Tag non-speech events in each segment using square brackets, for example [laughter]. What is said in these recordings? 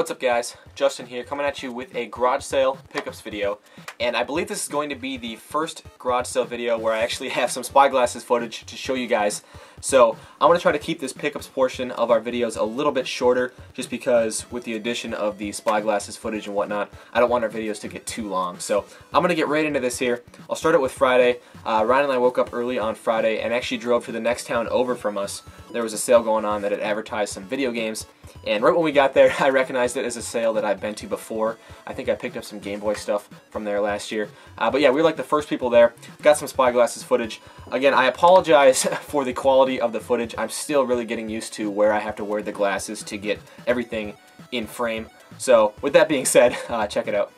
What's up guys? Justin here coming at you with a garage sale pickups video and I believe this is going to be the first garage sale video where I actually [laughs] have some spyglasses footage to show you guys. So I'm going to try to keep this pickups portion of our videos a little bit shorter just because with the addition of the spyglasses footage and whatnot I don't want our videos to get too long. So I'm going to get right into this here. I'll start it with Friday. Uh, Ryan and I woke up early on Friday and actually drove to the next town over from us. There was a sale going on that had advertised some video games and right when we got there, [laughs] I recognized it as a sale that I've been to before. I think I picked up some Game Boy stuff from there last year. Uh, but yeah, we were like the first people there. Got some Spyglasses footage. Again, I apologize [laughs] for the quality of the footage. I'm still really getting used to where I have to wear the glasses to get everything in frame. So with that being said, [laughs] uh, check it out.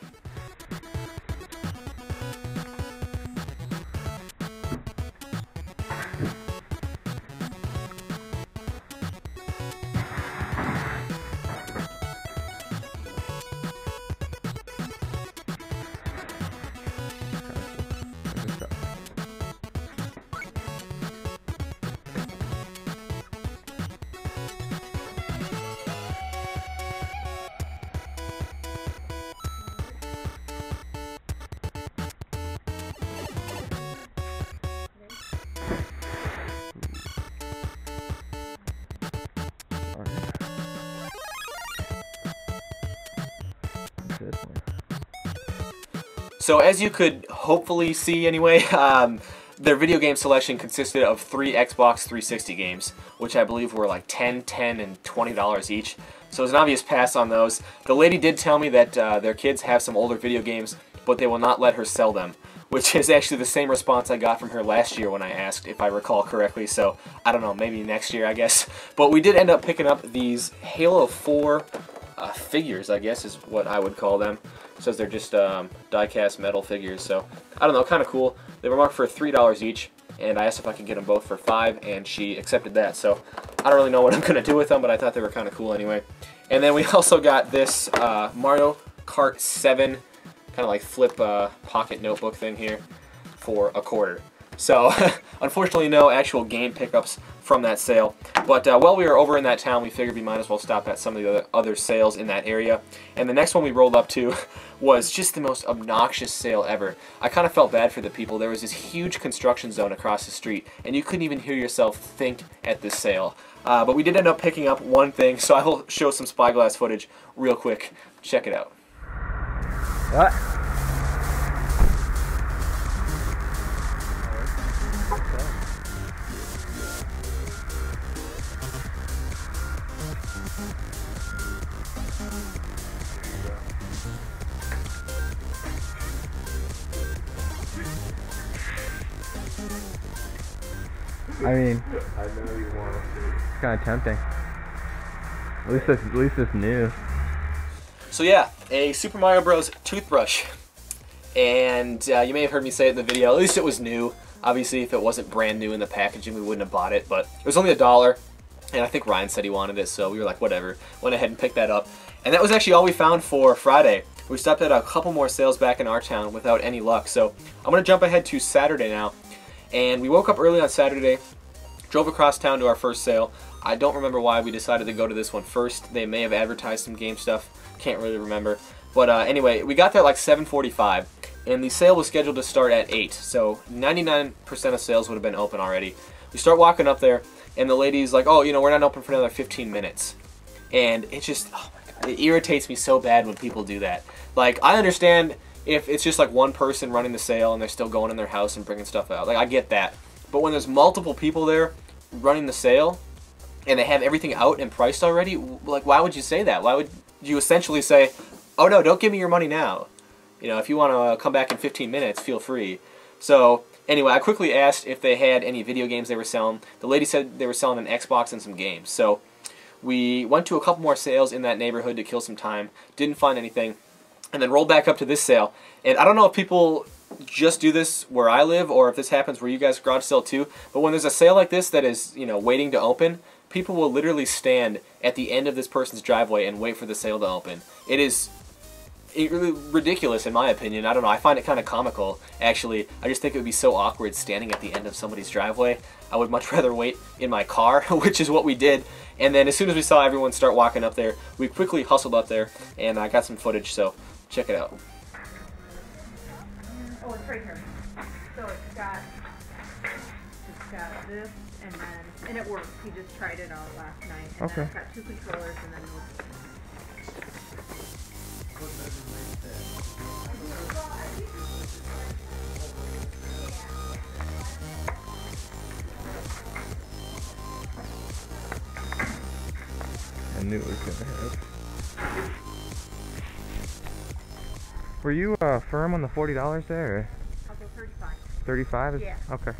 So as you could hopefully see anyway, [laughs] um, their video game selection consisted of three Xbox 360 games, which I believe were like 10, 10, and $20 each. So it's an obvious pass on those. The lady did tell me that uh, their kids have some older video games, but they will not let her sell them, [laughs] which is actually the same response I got from her last year when I asked, if I recall correctly. So I don't know, maybe next year, I guess. [laughs] But we did end up picking up these Halo 4 uh, figures, I guess is what I would call them. Says they're just um, die-cast metal figures, so I don't know, kind of cool. They were marked for $3 each, and I asked if I could get them both for 5 and she accepted that, so I don't really know what I'm to do with them, but I thought they were kind of cool anyway. And then we [laughs] also got this uh, Mario Kart 7 kind of like flip uh, pocket notebook thing here for a quarter. So, [laughs] unfortunately, no actual game pickups from that sale. But uh, while we were over in that town, we figured we might as well stop at some of the other sales in that area. And the next one we rolled up to [laughs] was just the most obnoxious sale ever. I kind of felt bad for the people. There was this huge construction zone across the street, and you couldn't even hear yourself think at this sale. Uh, but we did end up picking up one thing, so I will show some spyglass footage real quick. Check it out. What? I mean, I know you want to. it's kind of tempting. At least it's, at least it's new. So yeah, a Super Mario Bros. toothbrush. And uh, you may have heard me say it in the video, at least it was new. Obviously, if it wasn't brand new in the packaging, we wouldn't have bought it, but it was only a dollar. And I think Ryan said he wanted it, so we were like, whatever. Went ahead and picked that up. And that was actually all we found for Friday. We stopped at a couple more sales back in our town without any luck. So I'm going to jump ahead to Saturday now. And we woke up early on Saturday, drove across town to our first sale. I don't remember why we decided to go to this one first. They may have advertised some game stuff. Can't really remember. But uh, anyway, we got there like 7.45, and the sale was scheduled to start at 8. So 99% of sales would have been open already. We start walking up there, and the lady's like, oh, you know, we're not open for another 15 minutes. And it just, oh my God, it irritates me so bad when people do that. Like, I understand if it's just like one person running the sale and they're still going in their house and bringing stuff out. Like, I get that. But when there's multiple people there running the sale and they have everything out and priced already, like, why would you say that? Why would you essentially say, oh no, don't give me your money now? You know, if you want to come back in 15 minutes, feel free. So, anyway, I quickly asked if they had any video games they were selling. The lady said they were selling an Xbox and some games. So, we went to a couple more sales in that neighborhood to kill some time. Didn't find anything and then rolled back up to this sale. And I don't know if people just do this where I live or if this happens where you guys garage sale too, but when there's a sale like this that is, you know, waiting to open, people will literally stand at the end of this person's driveway and wait for the sale to open. It is it- really ridiculous in my opinion. I don't know. I find it kind of comical, actually. I just think it would be so awkward standing at the end of somebody's driveway. I would much [laughs] rather wait in my car, [laughs] which is what we did. And then as soon as we saw everyone start walking up there, we quickly hustled up there, and I got some footage. So check it out. Oh, it's right here. So it's got, it's got this and then, and it works. He just tried it out last night. And Okay. then it's got two controllers and then you uh, firm on the forty dollars there? I'll go thirty-five. Thirty-five? Yeah. Okay.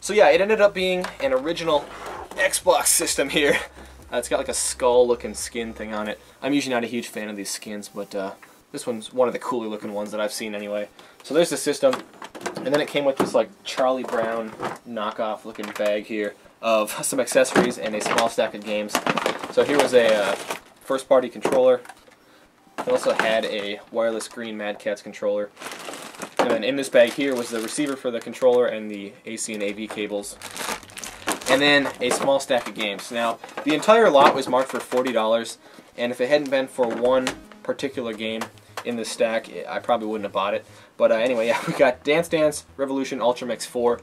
So yeah, it ended up being an original Xbox system here. Uh, it's got like a skull-looking skin thing on it. I'm usually not a huge fan of these skins, but uh, this one's one of the cooler looking ones that I've seen anyway. So there's the system, and then it came with this like Charlie Brown knockoff looking bag here of [laughs] some accessories and a small stack of games. So here was a uh, first-party controller. It also had a wireless green Mad Catz controller. And then in this bag here was the receiver for the controller and the AC and AV cables. And then a small stack of games. Now, the entire lot was marked for $40, and if it hadn't been for one particular game in this stack, I probably wouldn't have bought it. But uh, anyway, [laughs] yeah, we got Dance Dance Revolution Ultra Mix 4.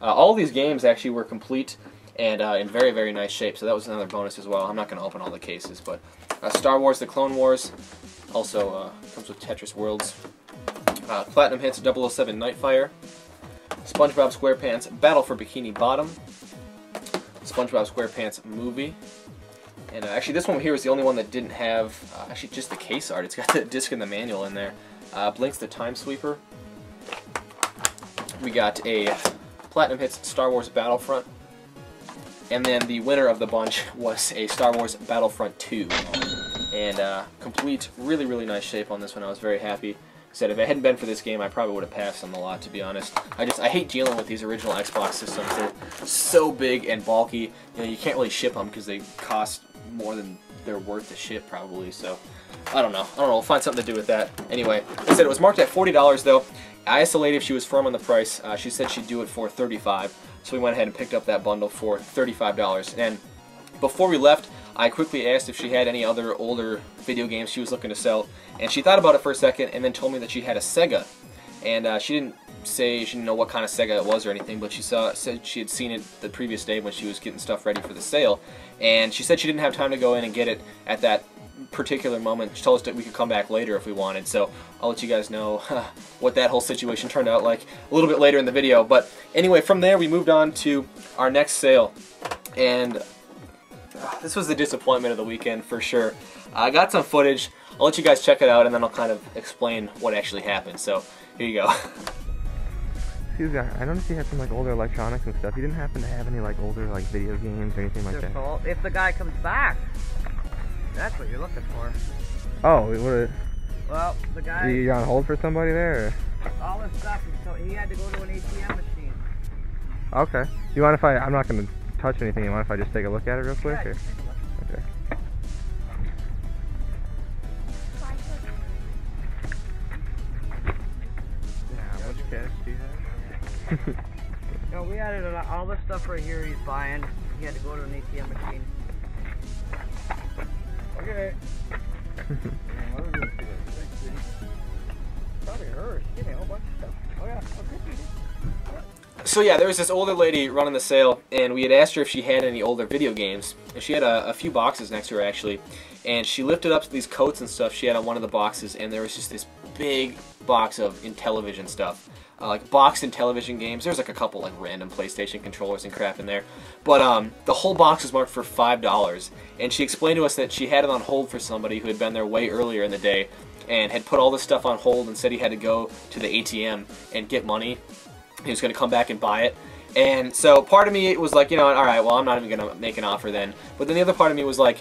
Uh, all these games actually were complete and uh, in very, very nice shape, so that was another bonus as well. I'm not going to open all the cases, but uh, Star Wars The Clone Wars also uh, comes with Tetris Worlds. Uh, Platinum Hits 007 Nightfire. SpongeBob SquarePants Battle for Bikini Bottom. SpongeBob SquarePants Movie. And uh, actually, this one here is the only one that didn't have uh, actually just the case art. It's got [laughs] the disc and the manual in there. Uh, Blinx the Time Sweeper. We got a Platinum Hits Star Wars Battlefront. And then the winner of the bunch [laughs] was a Star Wars Battlefront 2. And uh, complete, really, really nice shape on this one. I was very happy. Said if it hadn't been for this game, I probably would have passed on the lot, to be honest. I just I hate dealing with these original Xbox systems. They're so big and bulky. You know, you can't really ship them because they cost more than they're worth to ship, probably. So I don't know. I don't know. We'll find something to do with that. Anyway, I said it was marked at forty dollars though. I asked the lady if she was firm on the price. Uh, she said she'd do it for thirty-five. So we went ahead and picked up that bundle for thirty-five dollars. And before we left, I quickly asked if she had any other older video games she was looking to sell, and she thought about it for a second and then told me that she had a Sega. And uh, she didn't say she didn't know what kind of Sega it was or anything, but she saw said she had seen it the previous day when she was getting stuff ready for the sale, and she said she didn't have time to go in and get it at that particular moment. She told us that we could come back later if we wanted, so I'll let you guys know [laughs] what that whole situation turned out like a little bit later in the video. But anyway, from there we moved on to our next sale, and this was the disappointment of the weekend for sure. I got some footage. I'll let you guys check it out, and then I'll kind of explain what actually happened. So here you go. See, this guy, I noticed he had some like older electronics and stuff. He didn't happen to have any like older like video games or anything like Their that. fault. If the guy comes back, that's what you're looking for. Oh, what? Well, the guy, You on hold for somebody there? all his stuff, so he had to go to an ATM machine. Okay. You mind if I? I'm not gonna touch anything. You mind if I just take a look at it real quick? Or? just take a look. Okay. Yeah, how much cash do you have? [laughs] No, we had it a lot- all this stuff right here he's buying. He had to go to an ATM machine. Okay. So yeah, there was this older lady running the sale, and we had asked her if she had any older video games. And she had a, a few boxes next to her actually, and she lifted up these coats and stuff she had on one of the boxes, and there was just this big box of Intellivision stuff. Uh, like boxed Intellivision games. There's like a couple like random PlayStation controllers and crap in there, but um, the whole box was marked for five dollars. And she explained to us that she had it on hold for somebody who had been there way earlier in the day, and had put all this stuff on hold and said he had to go to the ATM and get money. Was going to come back and buy it. And so part of me was like, you know, all right, well, I'm not even going to make an offer then. But then the other part of me was like,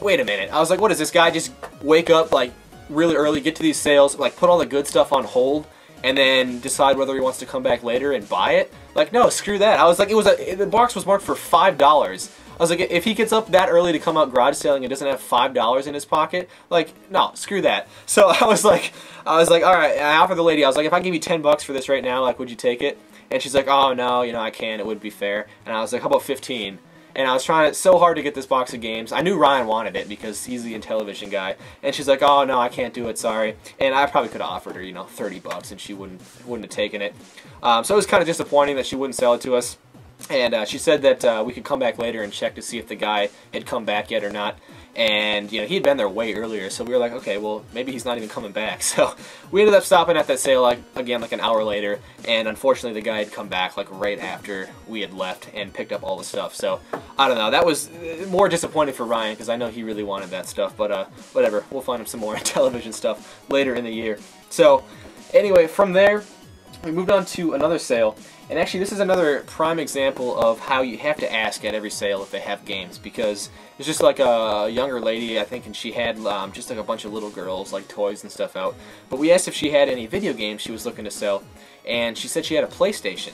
wait a minute. I was like, what does this guy just wake up like really early, get to these sales, like put all the good stuff on hold, and then decide whether he wants to come back later and buy it? Like, no, screw that. I was like, it was a the box was marked for five dollars. I was like, if he gets up that early to come out garage selling and doesn't have five dollars in his pocket, like, no, screw that. [laughs] So I was like, I was like, all right. I offered the lady, I was like, if I give you ten bucks for this right now, like, would you take it? And she's like, oh no, you know, I can't. It wouldn't be fair. And I was like, how about fifteen? and I was trying so hard to get this box of games. I knew Ryan wanted it because he's the Intellivision guy, and she's like, "Oh no, I can't do it. Sorry." And I probably could have offered her, you know, thirty bucks, and she wouldn't wouldn't have taken it. Um, so it was kind of disappointing that she wouldn't sell it to us. And uh, she said that uh, we could come back later and check to see if the guy had come back yet or not. And you know he had been there way earlier, so we were like, okay, well maybe he's not even coming back. [laughs] So we ended up stopping at that sale like again like an hour later, and unfortunately the guy had come back like right after we had left and picked up all the stuff. So I don't know, that was uh, more disappointing for Ryan because I know he really wanted that stuff. But uh, whatever, we'll find him some more [laughs] Intellivision stuff later in the year. So anyway, from there we moved on to another sale. And actually, this is another prime example of how you have to ask at every sale if they have games, because it's just like a younger lady, I think, and she had um, just like a bunch of little girls, like toys and stuff out. But we asked if she had any video games she was looking to sell, and she said she had a PlayStation.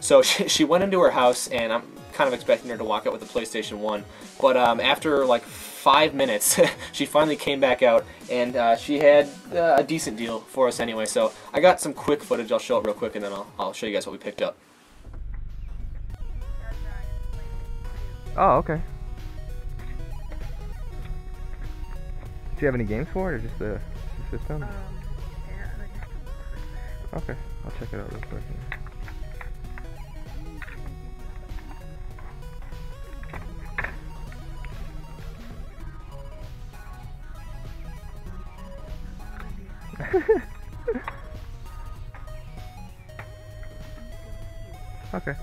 So [laughs] she, she went into her house, and I'm kind of expecting her to walk out with a PlayStation 1. But um, after like five minutes, [laughs] she finally came back out, and uh, she had uh, a decent deal for us anyway. So I got some quick footage. I'll show it real quick, and then I'll, I'll show you guys what we picked up. Oh, okay. Do you have any games for it, or just the, the system? Um, yeah, I just- Okay, I'll check it out real quick. [laughs] okay.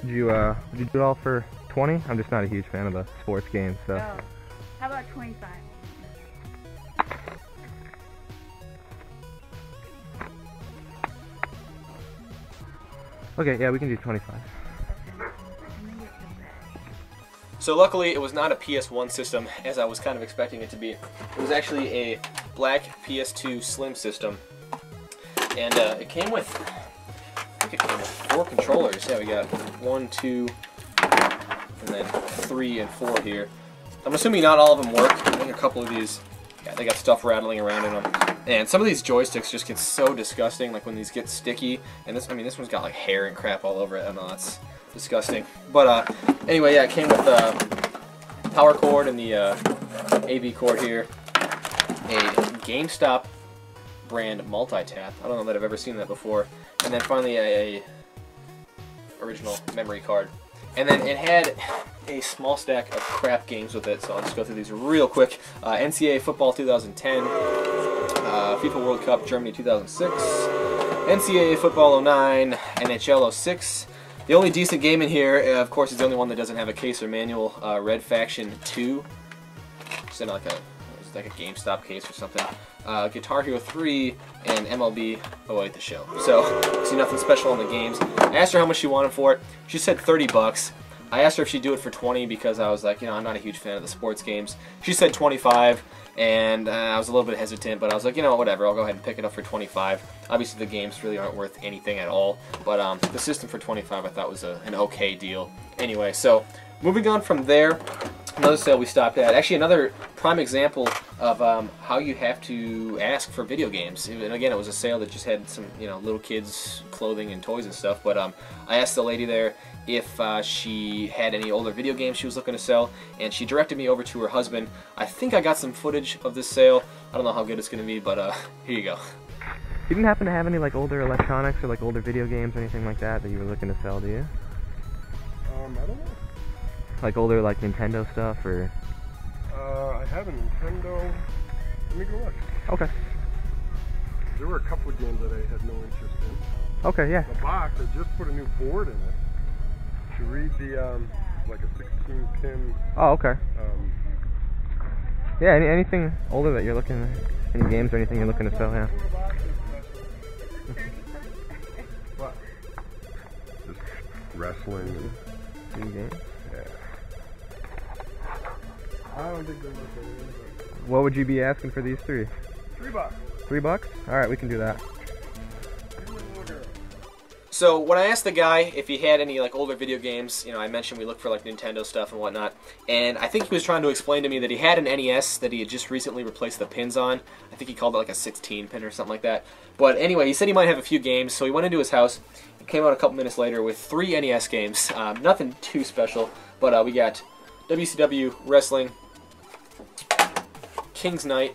Did you uh did you do it all for 20? I'm just not a huge fan of the sports games, so. Oh, how about 25? Okay, yeah, we can do 25. So luckily, it was not a PS1 system, as I was kind of expecting it to be. It was actually a black PS2 Slim system, and uh, it came with, I think it came with four controllers. Yeah, we got one, two, and then three and four here. I'm assuming not all of them work. I think a couple of these, yeah, they got stuff rattling around in them. And some of these joysticks just get so disgusting, like when these get sticky. And this, I mean, this one's got like hair and crap all over it. I know, that's disgusting. But uh, anyway, yeah, it came with uh, power cord and the uh, AV cord here. A GameStop brand multi-tap. I don't know that I've ever seen that before. And then finally a, a original memory card. And then it had a small stack of crap games with it, so I'll just go through these real quick. Uh, NCAA Football 2010, uh, FIFA World Cup Germany 2006, NCAA Football 09, NHL 06. The only decent game in here, uh, of course, is the only one that doesn't have a case or manual, uh, Red Faction 2. It's in like a, it's like a GameStop case or something. Uh, Guitar Hero 3 and MLB 08 The Show. So, see nothing special in the games. I asked her how much she wanted for it. She said 30 bucks. I asked her if she'd do it for 20 because I was like, you know, I'm not a huge fan of the sports games. She said 25, and uh, I was a little bit hesitant, but I was like, you know, whatever, I'll go ahead and pick it up for 25. Obviously, the games really aren't worth anything at all, but um, the system for 25 I thought was a, an okay deal. Anyway, so moving on from there, another sale we stopped at. Actually, another prime example of um, how you have to ask for video games. And again, it was a sale that just had some, you know, little kids' clothing and toys and stuff. But um, I asked the lady there if uh, she had any older video games she was looking to sell, and she directed me over to her husband. I think I got some footage of this sale. I don't know how good it's going to be, but uh, [laughs] here you go. You didn't happen to have any like older electronics or like older video games or anything like that that you were looking to sell, do you? Um, I don't know. Like older like Nintendo stuff or? Uh, I have a Nintendo. Let me go look. Okay. There were a couple of games that I had no interest in. Okay, yeah. The box, I just put a new board in it to read the, um, like a 16 pin, Oh, okay. um, Yeah, any, anything older that you're looking any games or anything you're looking to sell, yeah. what? Just wrestling and Three games. I don't think they're worth. What would you be asking for these three? Three bucks. Three bucks? All right, we can do that. Three little girl. So when I asked the guy if he had any like older video games, you know, I mentioned we look for like Nintendo stuff and whatnot, and I think he was trying to explain to me that he had an NES that he had just recently replaced the pins on. I think he called it like a 16 pin or something like that. But anyway, he said he might have a few games, so he went into his house. and came out a couple minutes later with three NES games. Um, nothing too special, but uh, we got WCW Wrestling, King's Knight,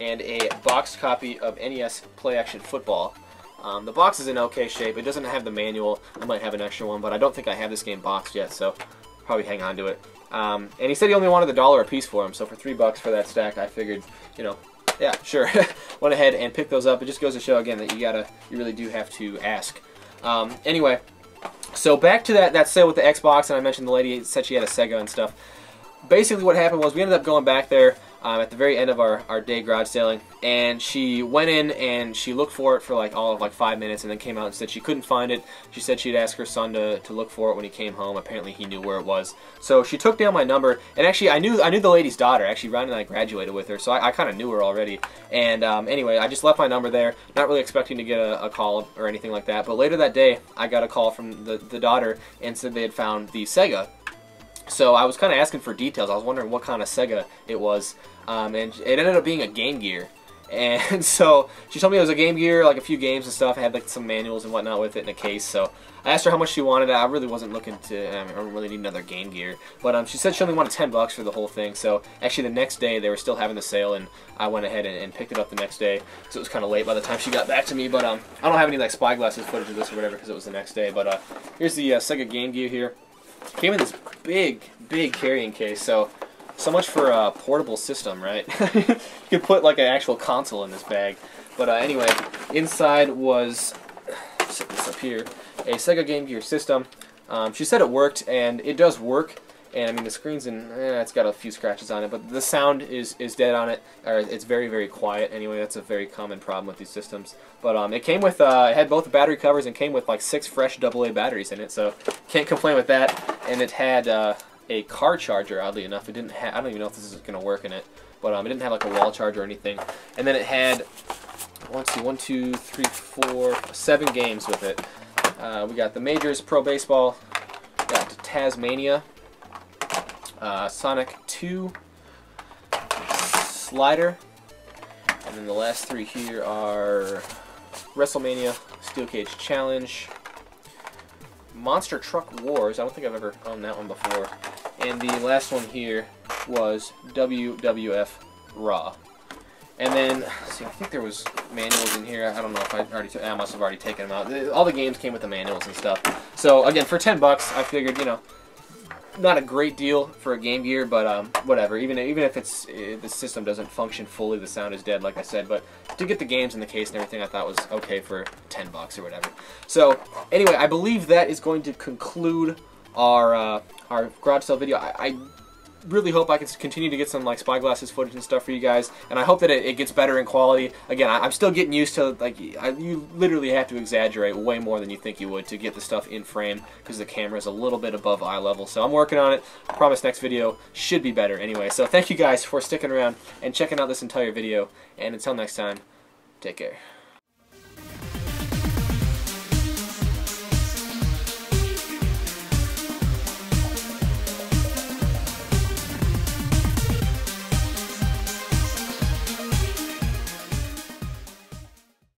and a boxed copy of NES Play Action Football. Um, the box is in okay shape. It doesn't have the manual. I might have an extra one, but I don't think I have this game boxed yet, so probably hang on to it. Um, and he said he only wanted a dollar a piece for them, so for three bucks for that stack, I figured, you know, yeah, sure. [laughs] Went ahead and picked those up. It just goes to show again that you gotta, you really do have to ask. Um, anyway, so back to that that sale with the Xbox, and I mentioned the lady said she had a Sega and stuff. Basically, what happened was we ended up going back there um, at the very end of our, our day garage sailing, and she went in and she looked for it for like all of like five minutes, and then came out and said she couldn't find it. She said she'd ask her son to, to look for it when he came home. Apparently, he knew where it was. So she took down my number, and actually, I knew I knew the lady's daughter. Actually, Ryan and I graduated with her, so I, I kind of knew her already. And um, anyway, I just left my number there, not really expecting to get a, a call or anything like that. But later that day, I got a call from the the daughter and said they had found the Sega so I was kind of asking for details. I was wondering what kind of Sega it was, um, and it ended up being a Game Gear. [laughs] And so she told me it was a Game Gear, like a few games and stuff. It had like some manuals and whatnot with it in a case. So I asked her how much she wanted. I really wasn't looking to. I, mean, I don't really need another Game Gear, but um, she said she only wanted 10 bucks for the whole thing. So actually, the next day they were still having the sale, and I went ahead and, and picked it up the next day. So it was kind of late by the time she got back to me. But um, I don't have any like Spyglasses footage of this or whatever because it was the next day. But uh, here's the uh, Sega Game Gear here. Came in this big, big carrying case, so so much for a portable system, right? [laughs] you could put like an actual console in this bag. But uh, anyway, inside was [sighs] set this up here a Sega Game Gear system. Um, she said it worked, and it does work. And I mean, the screen's in, eh, it's got a few scratches on it, but the sound is, is dead on it, or it's very, very quiet. Anyway, that's a very common problem with these systems. But um, it came with, uh, it had both the battery covers and came with like six fresh AA batteries in it, so can't complain with that. And it had uh, a car charger, oddly enough. It didn't have I don't even know if this is going to work in it, but um, it didn't have like a wall charger or anything. And then it had, let's see, one, two, three, four, seven games with it. Uh, we got the Majors Pro Baseball, got Taz-Mania, uh, Sonic 2, Slider, and then the last three here are WrestleMania, Steel Cage Challenge, Monster Truck Wars. I don't think I've ever owned that one before. And the last one here was WWF Raw. And then, see, I think there was manuals in here. I don't know if I already, took I must have already taken them out. All the games came with the manuals and stuff. So again, for 10 bucks, I figured, you know, not a great deal for a Game Gear, but um, whatever. Even even if it's uh, the system doesn't function fully, the sound is dead, like I said. But to get the games in the case and everything, I thought was okay for ten bucks or whatever. So anyway, I believe that is going to conclude our uh, our garage sale video. I, I really hope I can continue to get some like spyglasses footage and stuff for you guys, and I hope that it, it gets better in quality. Again, I, I'm still getting used to like I, you literally have to exaggerate way more than you think you would to get the stuff in frame because the camera is a little bit above eye level. So I'm working on it. I promise next video should be better anyway. So thank you guys for sticking around and checking out this entire video, and until next time, take care.